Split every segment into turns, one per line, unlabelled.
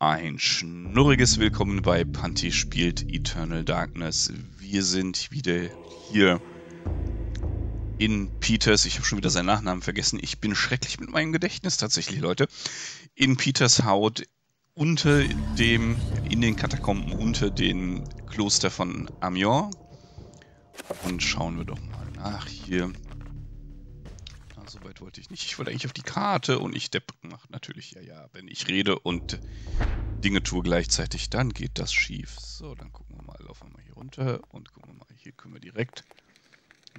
Ein schnurriges Willkommen bei Panty spielt Eternal Darkness. Wir sind wieder hier in Peters. Ich habe schon wieder seinen Nachnamen vergessen. Ich bin schrecklich mit meinem Gedächtnis tatsächlich, Leute. In Peters Haut unter dem, in den Katakomben unter dem Kloster von Amiens. Und schauen wir doch mal nach hier so weit wollte ich nicht. Ich wollte eigentlich auf die Karte und ich Depp macht natürlich, ja, ja, wenn ich rede und Dinge tue gleichzeitig, dann geht das schief. So, dann gucken wir mal, laufen wir mal hier runter und gucken wir mal, hier können wir direkt,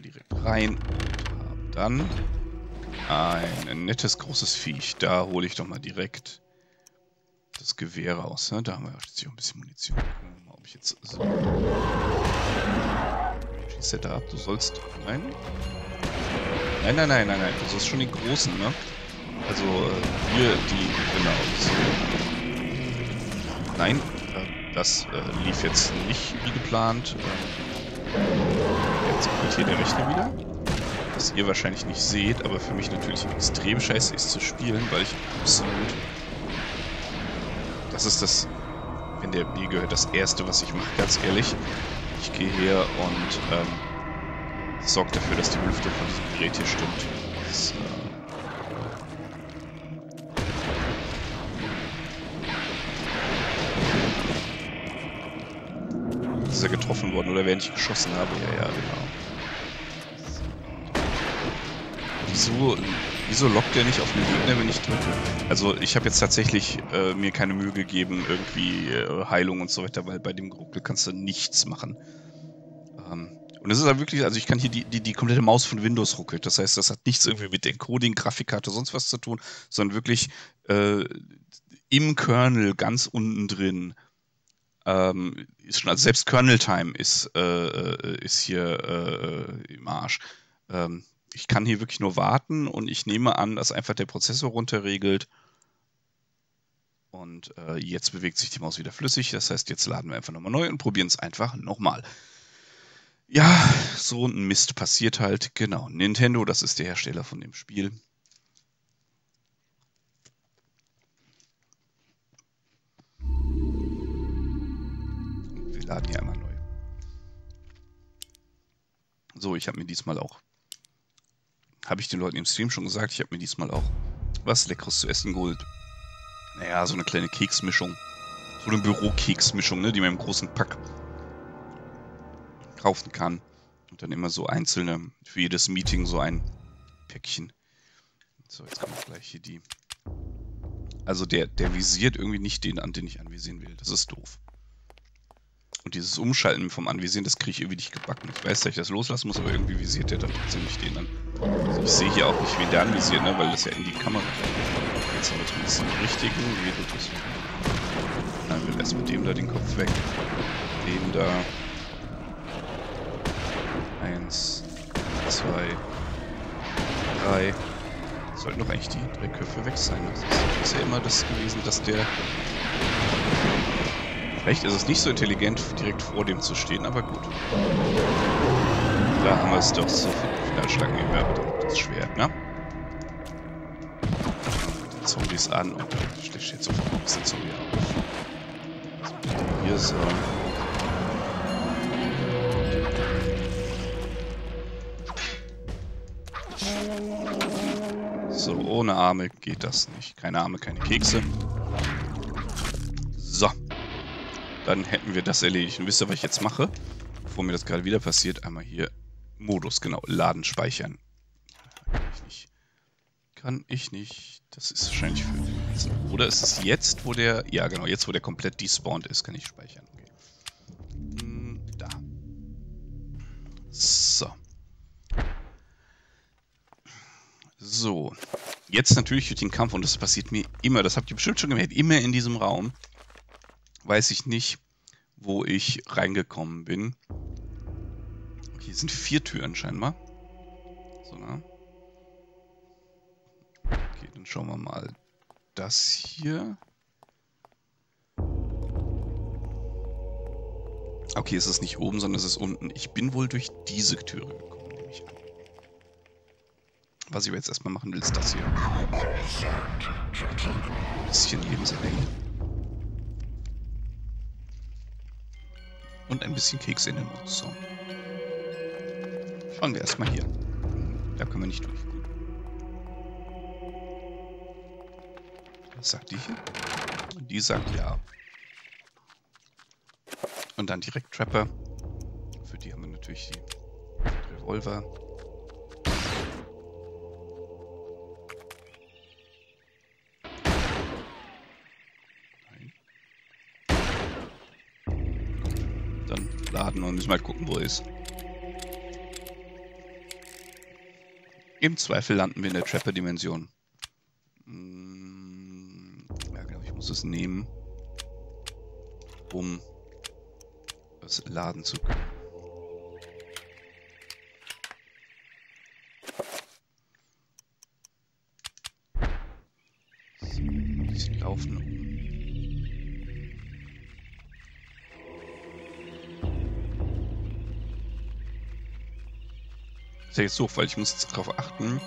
direkt rein und haben dann ein nettes großes Viech. Da hole ich doch mal direkt das Gewehr raus. Ne? Da haben wir jetzt auch ein bisschen Munition. Gucken wir mal, ob ich jetzt so. Schießt er da ab? Du sollst. Nein? Nein, nein, nein, nein, nein. Das ist schon die großen, ne? Also, äh, hier die, genau. So. Nein, äh, das äh, lief jetzt nicht wie geplant. jetzt kommt hier der Rechner wieder. Was ihr wahrscheinlich nicht seht, aber für mich natürlich extrem scheiße ist zu spielen, weil ich absolut... Das ist das, wenn der mir gehört, das Erste, was ich mache, ganz ehrlich. Ich gehe her und ähm, sorgt dafür, dass die Lüftung von diesem Gerät hier stimmt. Das, äh ist er getroffen worden oder während ich geschossen habe? Ja, ja, genau. Wieso, wieso lockt er nicht auf den Gegner, wenn ich drücke? Also ich habe jetzt tatsächlich äh, mir keine Mühe gegeben, irgendwie äh, Heilung und so weiter, weil bei dem Geruckel kannst du nichts machen. Und es ist halt wirklich, also ich kann hier die, die, die komplette Maus von Windows ruckelt. Das heißt, das hat nichts irgendwie mit Encoding, Grafikkarte, sonst was zu tun, sondern wirklich äh, im Kernel ganz unten drin ähm, ist schon, also selbst Kernel-Time ist, äh, äh, ist hier äh, im Arsch. Ähm, ich kann hier wirklich nur warten und ich nehme an, dass einfach der Prozessor runterregelt. Und äh, jetzt bewegt sich die Maus wieder flüssig. Das heißt, jetzt laden wir einfach nochmal neu und probieren es einfach nochmal. Ja, so ein Mist passiert halt. Genau, Nintendo, das ist der Hersteller von dem Spiel. Wir laden hier einmal neu. So, ich habe mir diesmal auch, habe ich den Leuten im Stream schon gesagt, ich habe mir diesmal auch was Leckeres zu essen geholt. Naja, so eine kleine Keksmischung. So eine Bürokeksmischung, ne, die man im großen Pack kaufen kann. Und dann immer so einzelne, für jedes Meeting so ein Päckchen. So, jetzt kommt gleich hier die. Also der, der visiert irgendwie nicht den an, den ich anvisieren will. Das ist doof. Und dieses Umschalten vom Anvisieren, das kriege ich irgendwie nicht gebacken. Ich weiß, dass ich das loslassen muss, aber irgendwie visiert der dann trotzdem nicht den an. Also ich sehe hier auch nicht, wen der anvisiert, ne? weil das ja in die Kamera Jetzt haben wir zumindest den richtigen. Wie wird das? Dann wird erst mit dem da den Kopf weg. Dem da. Eins, zwei, drei. Sollten doch eigentlich die drei Köpfe weg sein. Das ist bisher immer das gewesen, dass der... Vielleicht ist es nicht so intelligent, direkt vor dem zu stehen, aber gut. Da haben wir es doch so Finalschlag nehmen wir aber das Schwert, ne? Zombies an und der steht sofort ein bisschen Zombie auf. Hier so. Ohne Arme geht das nicht. Keine Arme, keine Kekse. So. Dann hätten wir das erledigt. Und wisst ihr, was ich jetzt mache? Bevor mir das gerade wieder passiert, einmal hier Modus, genau, laden, speichern. Kann ich nicht. Kann ich nicht. Das ist wahrscheinlich für den Oder ist es jetzt, wo der... Ja, genau, jetzt, wo der komplett despawned ist, kann ich speichern. Okay. Hm, da. So. So, jetzt natürlich durch den Kampf, und das passiert mir immer, das habt ihr bestimmt schon gemerkt, immer in diesem Raum, weiß ich nicht, wo ich reingekommen bin. Hier sind vier Türen scheinbar. So, ne? Okay, dann schauen wir mal. Das hier. Okay, es ist nicht oben, sondern es ist unten. Ich bin wohl durch diese Türe gekommen was ich jetzt erstmal machen will, ist das hier. Ein bisschen Lebensenergie. Und ein bisschen Keks in den Mund. So. Schauen wir erstmal hier. Da können wir nicht durch. Was sagt die hier? Und die sagt ja. Und dann direkt Trapper. Für die haben wir natürlich die Revolver. Laden und müssen mal gucken, wo er ist. Im Zweifel landen wir in der Trapper-Dimension. Hm, ja, glaube ich, muss es nehmen, um es laden zu können. Ja jetzt doof, weil ich muss jetzt darauf achten,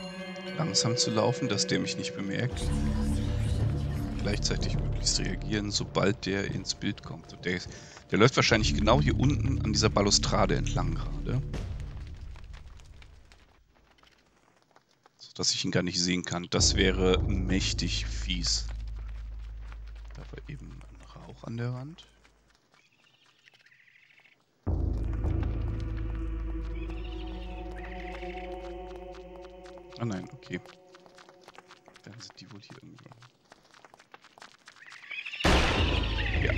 langsam zu laufen, dass der mich nicht bemerkt. Gleichzeitig möglichst reagieren, sobald der ins Bild kommt. Der, der läuft wahrscheinlich genau hier unten an dieser Balustrade entlang gerade. Sodass ich ihn gar nicht sehen kann. Das wäre mächtig fies. Da war eben ein Rauch an der Wand. Ah nein, okay. Dann sind die wohl hier irgendwo. Ja.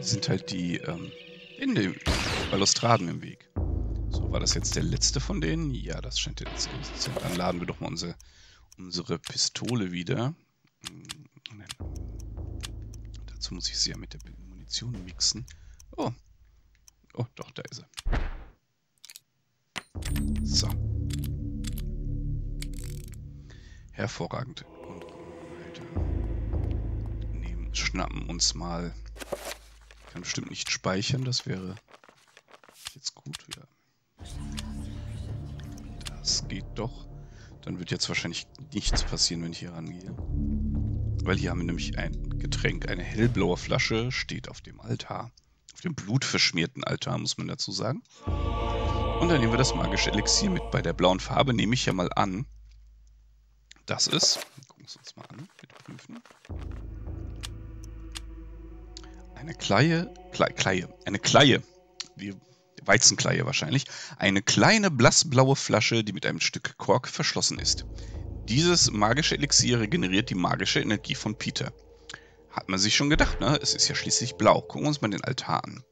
sind halt die ähm, in den Balustraden im Weg. So, war das jetzt der letzte von denen? Ja, das scheint letzte zu sein. Dann laden wir doch mal unsere, unsere Pistole wieder. Hm, nein. Dazu muss ich sie ja mit der Munition mixen. Oh. Oh, doch, da ist er. So. Hervorragend. Und weiter. Nehmen, schnappen uns mal. Ich kann bestimmt nicht speichern, das wäre jetzt gut. Ja. Das geht doch. Dann wird jetzt wahrscheinlich nichts passieren, wenn ich hier rangehe. Weil hier haben wir nämlich ein Getränk. Eine hellblaue Flasche steht auf dem Altar. Auf dem blutverschmierten Altar, muss man dazu sagen. Und dann nehmen wir das magische Elixier mit. Bei der blauen Farbe nehme ich ja mal an, das ist, gucken wir es uns mal an, bitte prüfen. Eine Kleie, Klei, Kleie, eine Kleie, wie Weizenkleie wahrscheinlich, eine kleine blassblaue Flasche, die mit einem Stück Kork verschlossen ist. Dieses magische Elixier regeneriert die magische Energie von Peter. Hat man sich schon gedacht, ne? Es ist ja schließlich blau. Gucken wir uns mal den Altar an.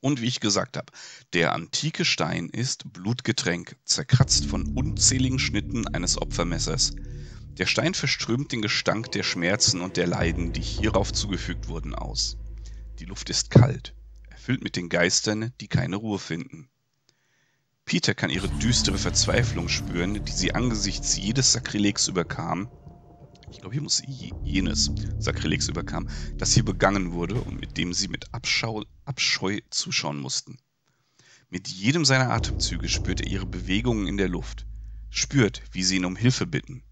Und wie ich gesagt habe, der antike Stein ist Blutgetränk, zerkratzt von unzähligen Schnitten eines Opfermessers. Der Stein verströmt den Gestank der Schmerzen und der Leiden, die hierauf zugefügt wurden, aus. Die Luft ist kalt, erfüllt mit den Geistern, die keine Ruhe finden. Peter kann ihre düstere Verzweiflung spüren, die sie angesichts jedes Sakrilegs überkam, ich glaube, hier muss jenes Sakrilegs überkam, das hier begangen wurde und mit dem sie mit Abschau, Abscheu zuschauen mussten. Mit jedem seiner Atemzüge spürt er ihre Bewegungen in der Luft, spürt, wie sie ihn um Hilfe bitten,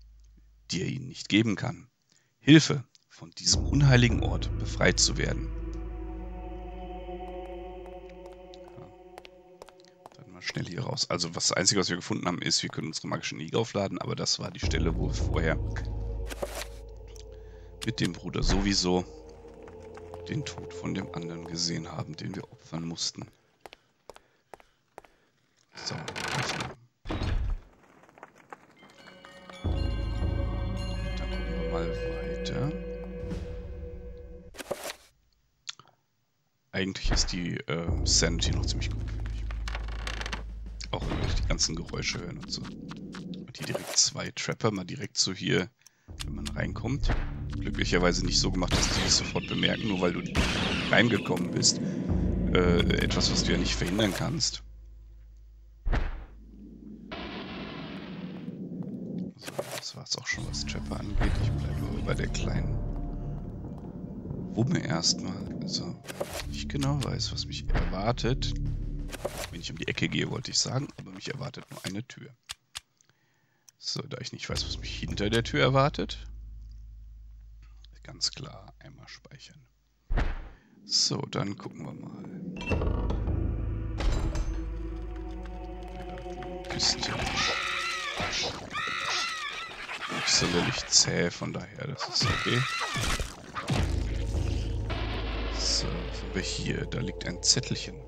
die er ihnen nicht geben kann. Hilfe, von diesem unheiligen Ort befreit zu werden. Schnell hier raus. Also das Einzige, was wir gefunden haben, ist, wir können unsere magischen Igel aufladen, aber das war die Stelle, wo wir vorher mit dem Bruder sowieso den Tod von dem anderen gesehen haben, den wir opfern mussten. So. Dann gucken wir mal weiter. Eigentlich ist die äh, Sanity noch ziemlich gut, finde ich. Auch wenn wir die ganzen Geräusche hören und so. Und hier direkt zwei Trapper, mal direkt so hier, wenn man reinkommt glücklicherweise nicht so gemacht, dass die dich sofort bemerken, nur weil du reingekommen bist. Äh, etwas, was du ja nicht verhindern kannst. So, das war es auch schon, was Trapper angeht. Ich bleibe bei der kleinen Wumme erstmal. Wenn ich genau weiß, was mich erwartet, wenn ich um die Ecke gehe, wollte ich sagen, aber mich erwartet nur eine Tür. So, da ich nicht weiß, was mich hinter der Tür erwartet. Ganz klar, einmal speichern. So, dann gucken wir mal. Kiste. Nicht sonderlich zäh, von daher, das ist okay. So, was haben wir hier? Da liegt ein Zettelchen.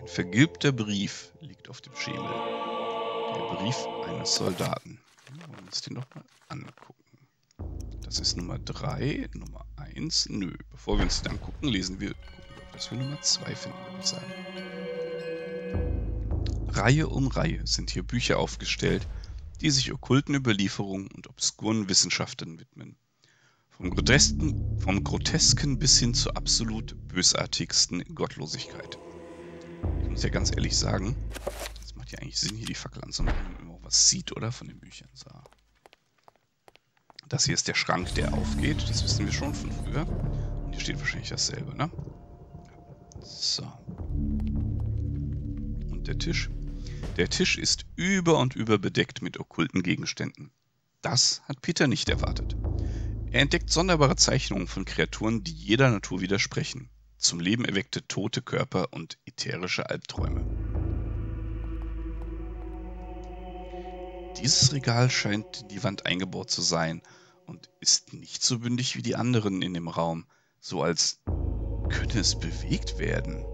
Ein vergilbter Brief liegt auf dem Schemel. Der Brief eines Soldaten. Wollen wir uns den doch mal angucken. Das ist Nummer 3, Nummer 1. Nö, bevor wir uns den angucken, lesen wir, dass wir Nummer 2 finden, würde ich sagen. Reihe um Reihe sind hier Bücher aufgestellt, die sich okkulten Überlieferungen und obskuren Wissenschaften widmen. Vom Grotesken, vom Grotesken bis hin zur absolut bösartigsten Gottlosigkeit. Ich muss ja ganz ehrlich sagen, das macht ja eigentlich Sinn, hier die Fackel anzumachen, wenn man was sieht, oder? Von den Büchern. So. Das hier ist der Schrank, der aufgeht. Das wissen wir schon von früher. Und hier steht wahrscheinlich dasselbe, ne? So. Und der Tisch? Der Tisch ist über und über bedeckt mit okkulten Gegenständen. Das hat Peter nicht erwartet. Er entdeckt sonderbare Zeichnungen von Kreaturen, die jeder Natur widersprechen. Zum Leben erweckte tote Körper und ätherische Albträume. Dieses Regal scheint in die Wand eingebaut zu sein und ist nicht so bündig wie die anderen in dem Raum, so als könnte es bewegt werden.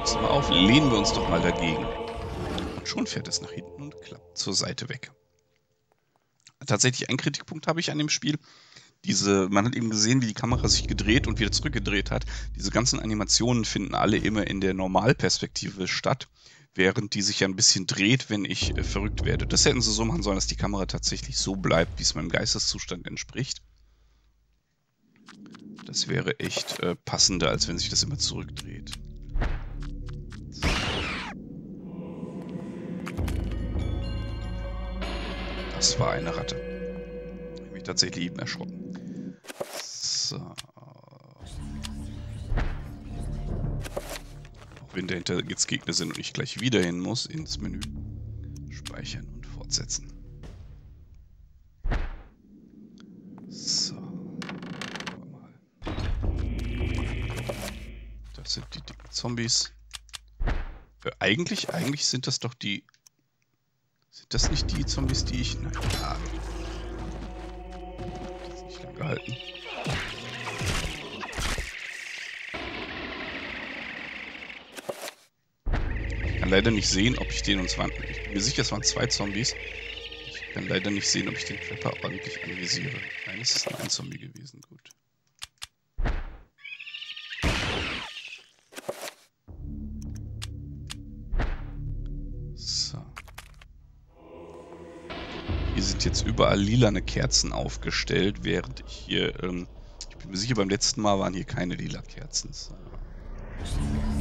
Pass mal auf, lehnen wir uns doch mal dagegen. Und schon fährt es nach hinten und klappt zur Seite weg. Tatsächlich ein Kritikpunkt habe ich an dem Spiel. Diese, man hat eben gesehen, wie die Kamera sich gedreht und wieder zurückgedreht hat. Diese ganzen Animationen finden alle immer in der Normalperspektive statt, während die sich ja ein bisschen dreht, wenn ich äh, verrückt werde. Das hätten sie so machen sollen, dass die Kamera tatsächlich so bleibt, wie es meinem Geisteszustand entspricht. Das wäre echt äh, passender, als wenn sich das immer zurückdreht. Das war eine Ratte. Ich habe mich tatsächlich eben erschrocken. So. Auch wenn dahinter jetzt Gegner sind und ich gleich wieder hin muss ins Menü. Speichern und fortsetzen. So. Das sind die dicken Zombies. Äh, eigentlich, eigentlich sind das doch die sind das nicht die Zombies, die ich... Naja. Das ist nicht lang gehalten. Leider nicht sehen, ob ich den uns waren. Ich bin mir sicher, es waren zwei Zombies. Ich kann leider nicht sehen, ob ich den Trapper ordentlich anvisiere. Nein, es ist nur ein Zombie gewesen. Gut. jetzt überall lilane Kerzen aufgestellt, während ich hier, ähm, ich bin mir sicher, beim letzten Mal waren hier keine lila Kerzen. Würde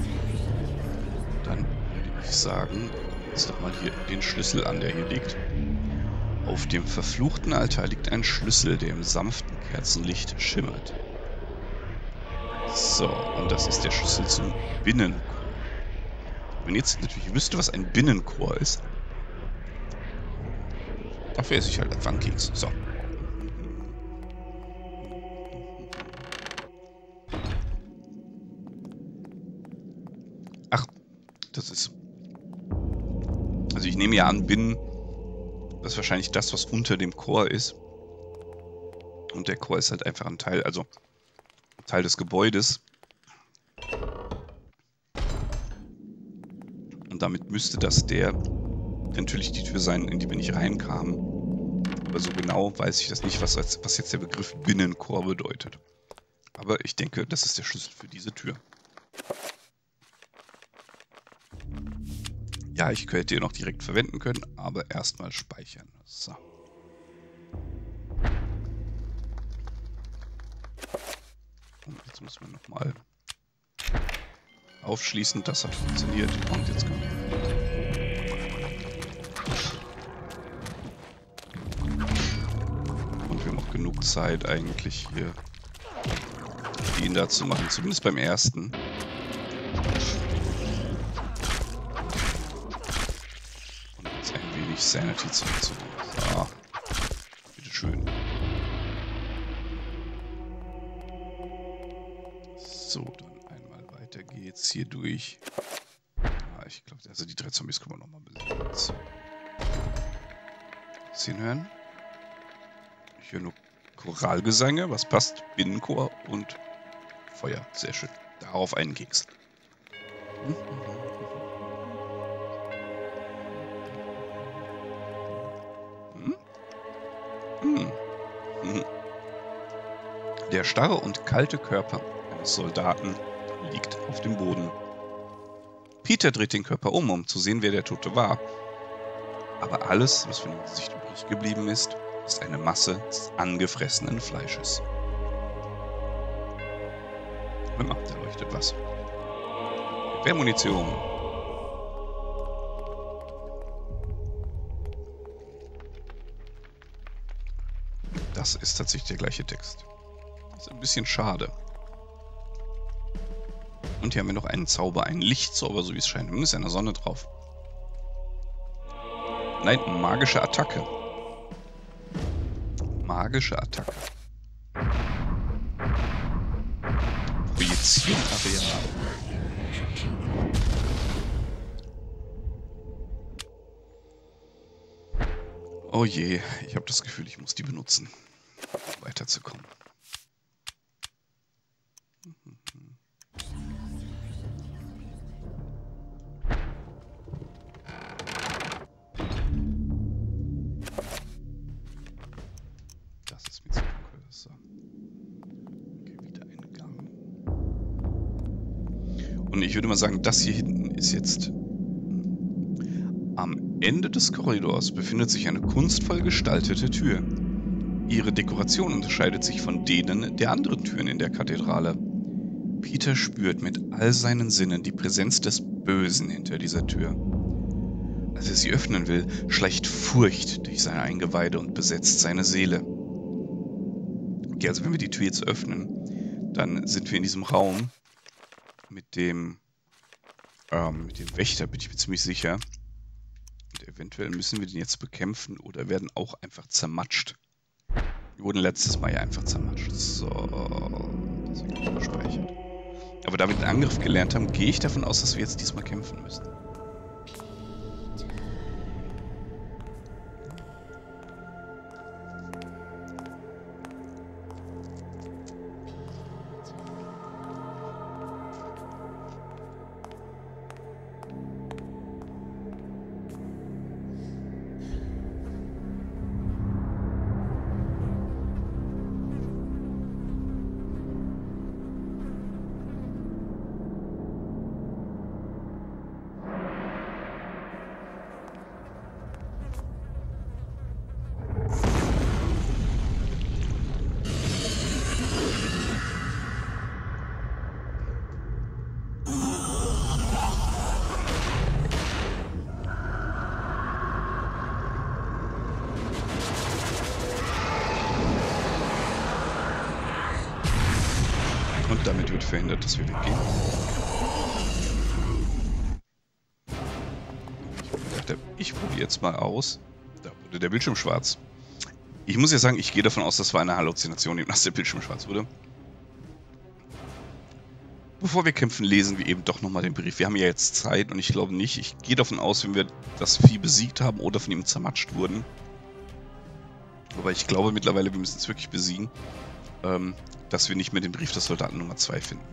ich sagen, jetzt doch mal hier den Schlüssel an, der hier liegt. Auf dem verfluchten Altar liegt ein Schlüssel, der im sanften Kerzenlicht schimmert. So, und das ist der Schlüssel zum Binnenchor. Wenn jetzt natürlich wüsste, was ein Binnenchor ist, Dafür esse ich halt Pfannkeks. So. Ach, das ist... Also ich nehme ja an, Binnen... Das ist wahrscheinlich das, was unter dem Chor ist. Und der Chor ist halt einfach ein Teil, also Teil des Gebäudes. Und damit müsste das der natürlich die Tür sein, in die wir nicht reinkamen. Aber so genau weiß ich das nicht, was, was jetzt der Begriff Binnenchor bedeutet. Aber ich denke, das ist der Schlüssel für diese Tür. Ja, ich könnte ihn noch direkt verwenden können, aber erstmal speichern. So. Und jetzt müssen wir nochmal aufschließen. Das hat funktioniert. Und jetzt können wir... genug Zeit eigentlich hier ihn da zu machen, zumindest beim ersten. Mich Sanity zurückzunehmen. So. Bitteschön. So, dann einmal weiter geht's hier durch. Ah, ich glaube, also die drei Zombies können wir nochmal besiegen. So. Sehen hören? Ich höre nur Choralgesänge, was passt? Binnenchor und Feuer. Sehr schön. Darauf einen Keks. Hm? Der starre und kalte Körper eines Soldaten liegt auf dem Boden. Peter dreht den Körper um, um zu sehen, wer der Tote war. Aber alles, was von dem Gesicht übrig geblieben ist, ist eine Masse des angefressenen Fleisches. Hör mal, da leuchtet was. Wehrmunition. Das ist tatsächlich der gleiche Text. Ist ein bisschen schade. Und hier haben wir noch einen Zauber, einen Lichtzauber, so wie es scheint. Da ist eine Sonne drauf. Nein, magische Attacke. Magische Attacke. Projizieren Areal. Oh je, ich habe das Gefühl, ich muss die benutzen, um weiterzukommen. Würde mal sagen, das hier hinten ist jetzt am Ende des Korridors befindet sich eine kunstvoll gestaltete Tür. Ihre Dekoration unterscheidet sich von denen der anderen Türen in der Kathedrale. Peter spürt mit all seinen Sinnen die Präsenz des Bösen hinter dieser Tür. Als er sie öffnen will, schleicht Furcht durch seine Eingeweide und besetzt seine Seele. Okay, also wenn wir die Tür jetzt öffnen, dann sind wir in diesem Raum mit dem, ähm, mit dem Wächter, bin ich mir ziemlich sicher. Und eventuell müssen wir den jetzt bekämpfen oder werden auch einfach zermatscht. Wir wurden letztes Mal ja einfach zermatscht. So, wird gespeichert. Aber da wir den Angriff gelernt haben, gehe ich davon aus, dass wir jetzt diesmal kämpfen müssen. Verhindert, dass wir weggehen. Ich probiere jetzt mal aus. Da wurde der Bildschirm schwarz. Ich muss ja sagen, ich gehe davon aus, das war eine Halluzination, dass der Bildschirm schwarz wurde. Bevor wir kämpfen, lesen wir eben doch nochmal den Brief. Wir haben ja jetzt Zeit und ich glaube nicht. Ich gehe davon aus, wenn wir das Vieh besiegt haben oder von ihm zermatscht wurden. Aber ich glaube mittlerweile, wir müssen es wirklich besiegen. Ähm, dass wir nicht mehr den Brief des Soldaten Nummer 2 finden.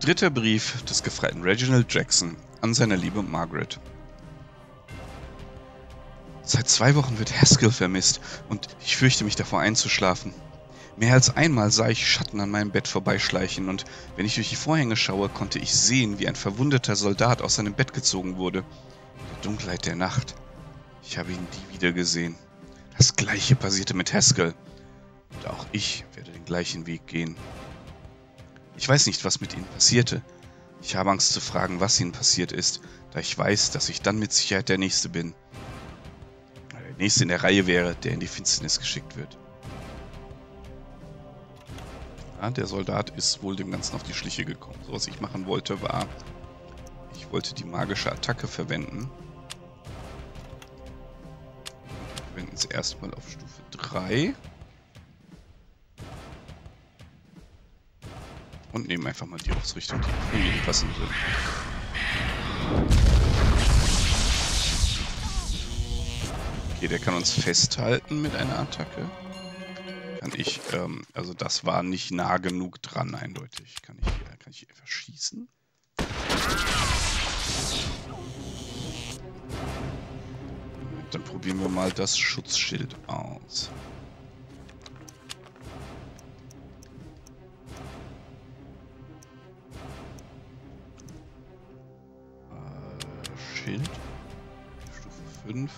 Dritter Brief des Gefreiten Reginald Jackson an seine liebe Margaret. Seit zwei Wochen wird Haskell vermisst und ich fürchte mich davor einzuschlafen. Mehr als einmal sah ich Schatten an meinem Bett vorbeischleichen und wenn ich durch die Vorhänge schaue, konnte ich sehen, wie ein verwundeter Soldat aus seinem Bett gezogen wurde. In der Dunkelheit der Nacht. Ich habe ihn nie wieder gesehen. Das gleiche passierte mit Haskell. Und auch ich werde den gleichen Weg gehen. Ich weiß nicht, was mit ihnen passierte. Ich habe Angst zu fragen, was ihnen passiert ist, da ich weiß, dass ich dann mit Sicherheit der Nächste bin. Der Nächste in der Reihe wäre, der in die Finsternis geschickt wird. Ja, der Soldat ist wohl dem Ganzen auf die Schliche gekommen. So, was ich machen wollte, war, ich wollte die magische Attacke verwenden. jetzt erstmal auf Stufe 3. Und nehmen einfach mal die Ausrichtung, die ihn passen sind. Okay, der kann uns festhalten mit einer Attacke. Kann ich, ähm, also das war nicht nah genug dran, eindeutig. Kann ich, kann ich einfach schießen? Dann probieren wir mal das Schutzschild aus. Schild. Stufe 5.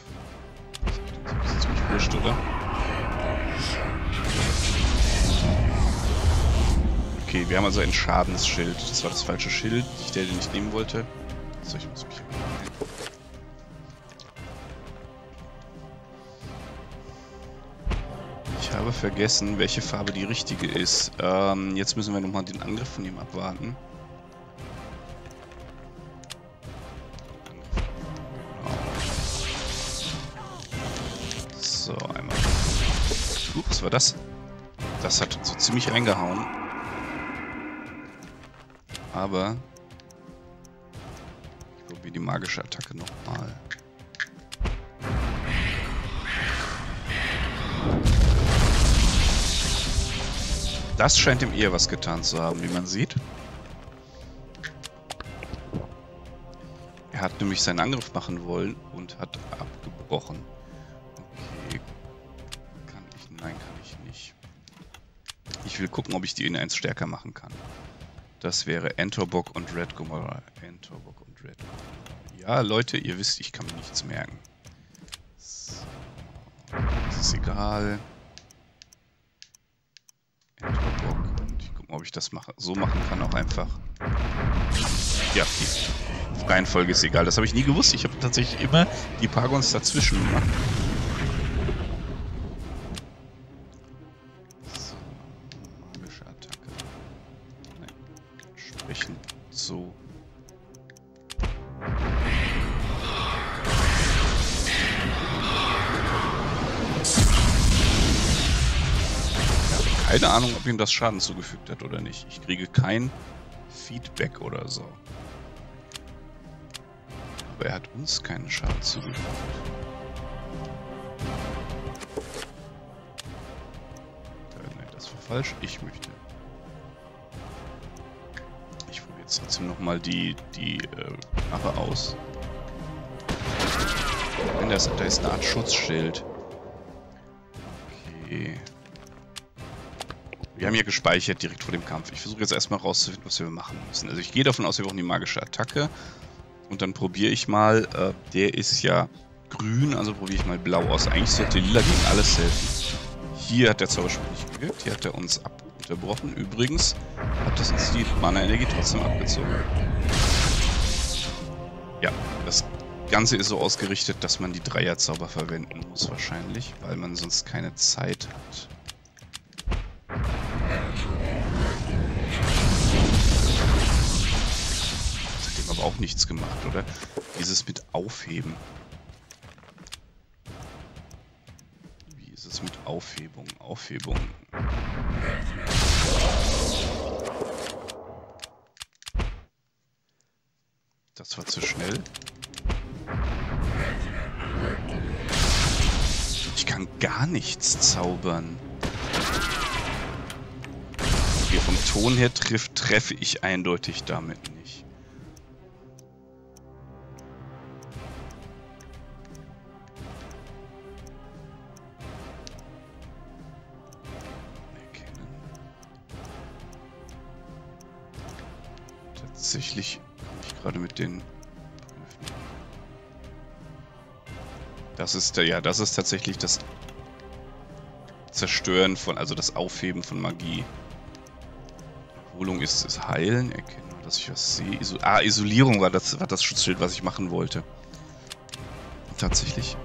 Das ist ziemlich wurscht, oder? Okay, wir haben also ein Schadensschild. Das war das falsche Schild, der den ich nehmen wollte. So, ich muss mich Ich habe vergessen, welche Farbe die richtige ist. Ähm, jetzt müssen wir nochmal den Angriff von ihm abwarten. War das? Das hat so ziemlich reingehauen. Aber ich probiere die magische Attacke nochmal. Das scheint ihm eher was getan zu haben, wie man sieht. Er hat nämlich seinen Angriff machen wollen und hat abgebrochen. Will gucken, ob ich die in 1 stärker machen kann. Das wäre Entorbok und Red Gomorrah. Entorbok und Red Gomorrah. Ja, Leute, ihr wisst, ich kann mir nichts merken. Das ist egal. Entorbok. Und ich gucke mal, ob ich das mache, so machen kann, auch einfach. Ja, die Reihenfolge ist egal. Das habe ich nie gewusst. Ich habe tatsächlich immer die Pagons dazwischen gemacht. Ihm das Schaden zugefügt hat oder nicht. Ich kriege kein Feedback oder so. Aber er hat uns keinen Schaden zugefügt. Äh, nein, das war falsch. Ich möchte. Ich probiere jetzt trotzdem nochmal die, die äh, Knarre aus. Wenn das, da ist eine Art Schutzschild. Okay. Wir haben hier gespeichert direkt vor dem Kampf. Ich versuche jetzt erstmal rauszufinden, was wir machen müssen. Also ich gehe davon aus, wir brauchen die magische Attacke. Und dann probiere ich mal, äh, der ist ja grün, also probiere ich mal blau aus. Eigentlich sollte lila gegen alles helfen. Hier hat der Zauberspruch nicht gewirkt, hier hat er uns unterbrochen. Übrigens hat das uns die Mana-Energie trotzdem abgezogen. Ja, das Ganze ist so ausgerichtet, dass man die Dreierzauber verwenden muss wahrscheinlich, weil man sonst keine Zeit hat. Auch nichts gemacht, oder? Dieses mit Aufheben. Wie ist es mit Aufhebung? Aufhebung. Das war zu schnell. Ich kann gar nichts zaubern. Hier vom Ton her treffe ich eindeutig damit nicht. Tatsächlich ich gerade mit den Das ist ja, das ist tatsächlich das Zerstören von, also das Aufheben von Magie. Erholung ist, ist Heilen, erkennen, dass ich was sehe. Iso ah, Isolierung war das, war das Schutzschild, was ich machen wollte. Tatsächlich.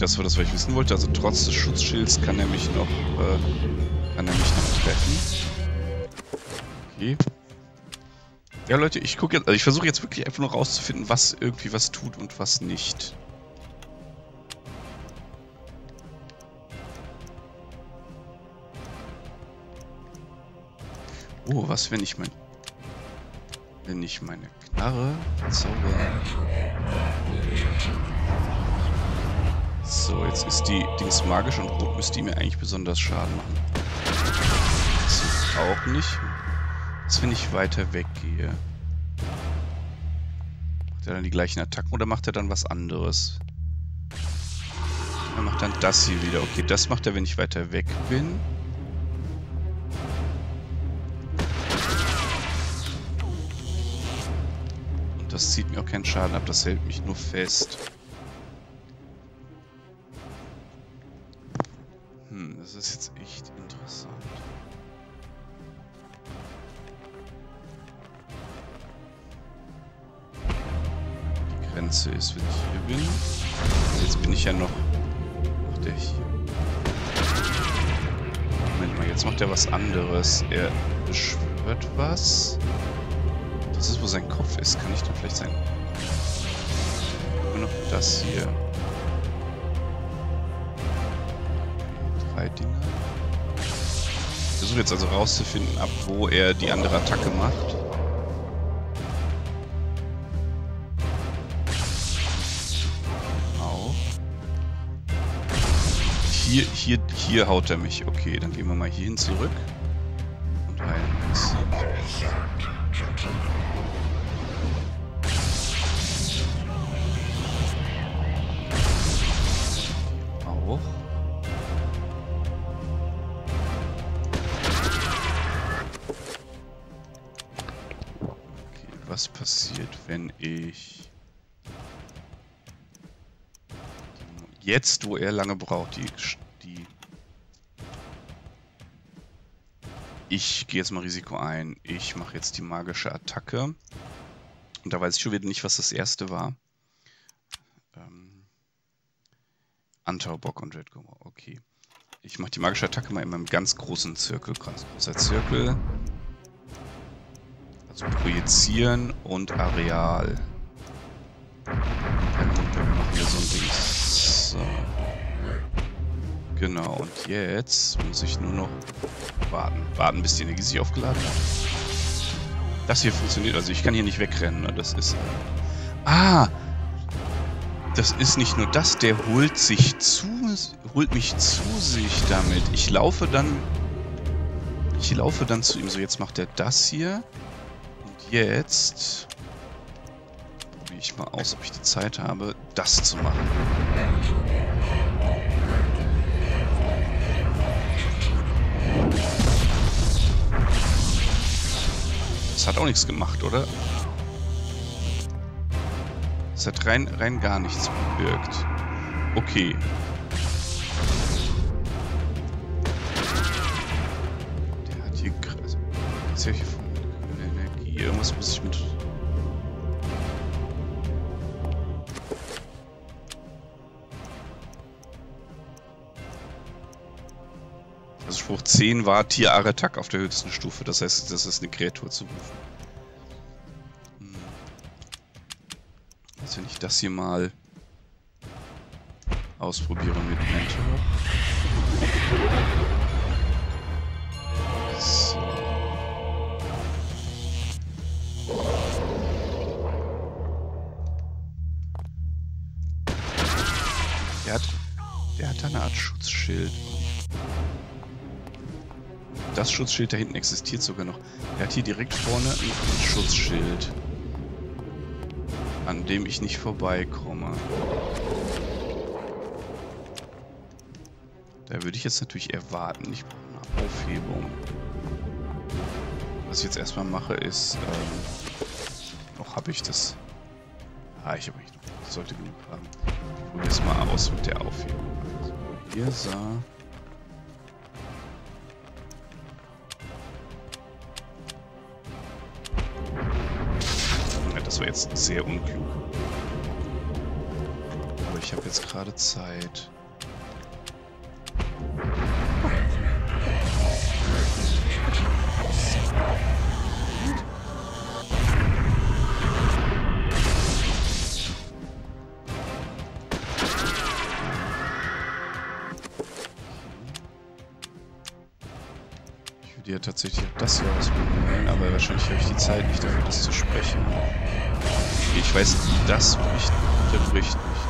Das war das, was ich wissen wollte. Also trotz des Schutzschilds kann er mich noch, äh, kann er mich noch treffen. Okay. Ja, Leute, ich gucke jetzt, also ich versuche jetzt wirklich einfach nur rauszufinden, was irgendwie was tut und was nicht. Oh, was, wenn ich mein... Wenn ich meine Knarre zauber... So, jetzt ist die Dings magisch und rot müsste die mir eigentlich besonders Schaden machen. Das auch nicht. Was, wenn ich weiter weggehe? Macht er dann die gleichen Attacken oder macht er dann was anderes? Er macht dann das hier wieder. Okay, das macht er, wenn ich weiter weg bin. Und das zieht mir auch keinen Schaden ab, das hält mich nur fest. Er was anderes. Er beschwört was. Das ist, wo sein Kopf ist. Kann ich dann vielleicht sein... Nur noch das hier. drei Dinger. Ich versuche jetzt also rauszufinden, ab wo er die andere Attacke macht. Hier, hier, hier haut er mich. Okay, dann gehen wir mal hierhin zurück. Jetzt, wo er lange braucht, die, die ich gehe jetzt mal Risiko ein. Ich mache jetzt die magische Attacke. Und da weiß ich schon wieder nicht, was das erste war. Ähm, Antaubock und Red. Okay. Ich mache die magische Attacke mal in meinem ganz großen Zirkel. Ganz großer Zirkel. Also projizieren und Areal. Dann machen wir so ein Ding. So. Genau, und jetzt muss ich nur noch warten. Warten, bis die Energie sich aufgeladen hat. Das hier funktioniert, also ich kann hier nicht wegrennen. Ne? Das ist... Ah! Das ist nicht nur das, der holt sich zu... holt mich zu sich damit. Ich laufe dann... Ich laufe dann zu ihm. So, jetzt macht er das hier jetzt probiere ich mal aus, ob ich die Zeit habe, das zu machen. Das hat auch nichts gemacht, oder? Das hat rein, rein gar nichts bewirkt. Okay. Der hat hier... Also, ja hier Irgendwas muss ich mit... Also Spruch 10 war Tier-Aretak auf der höchsten Stufe. Das heißt, das ist eine Kreatur zu rufen. Hm. Also wenn ich das hier mal ausprobiere mit Mentor. Der hat, der hat eine Art Schutzschild. Das Schutzschild da hinten existiert sogar noch. Er hat hier direkt vorne ein Schutzschild. An dem ich nicht vorbeikomme. Da würde ich jetzt natürlich erwarten. Ich brauche eine Aufhebung. Was ich jetzt erstmal mache ist... Ähm, noch habe ich das... Ah, ich habe nicht. Sollte genug haben. Probier es mal aus mit der Aufhebung. Also hier so. War jetzt sehr unklug. Aber ich habe jetzt gerade Zeit. Zeit nicht dafür, das zu sprechen. Ich weiß, das bricht, der bricht nicht.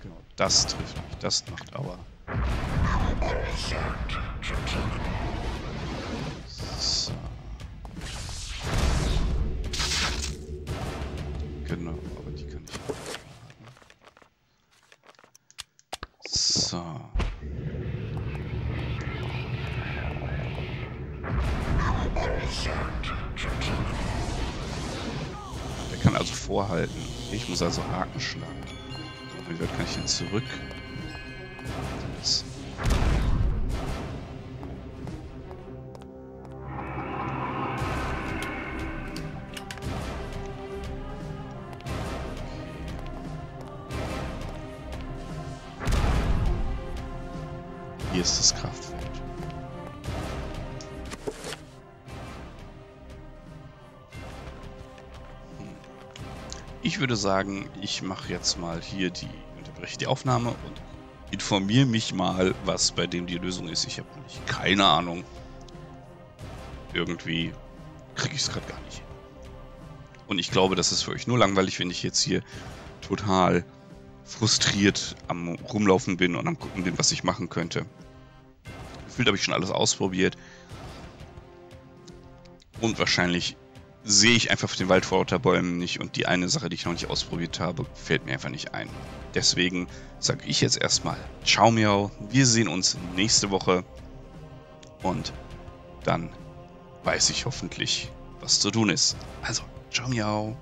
Genau, das trifft mich, das macht Aua. Zurück? Ist das Kraftfeld. Hm. Ich würde sagen, ich mache jetzt mal hier die, unterbreche die Aufnahme und informiere mich mal, was bei dem die Lösung ist. Ich habe keine Ahnung. Irgendwie kriege ich es gerade gar nicht. Und ich glaube, das ist für euch nur langweilig, wenn ich jetzt hier total frustriert am Rumlaufen bin und am Gucken bin, was ich machen könnte. Gefühlt habe ich schon alles ausprobiert. Und wahrscheinlich sehe ich einfach den Wald vor lauter Bäumen nicht und die eine Sache, die ich noch nicht ausprobiert habe, fällt mir einfach nicht ein. Deswegen sage ich jetzt erstmal Ciao Miau, wir sehen uns nächste Woche und dann weiß ich hoffentlich, was zu tun ist. Also, Ciao Miau.